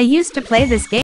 I used to play this game.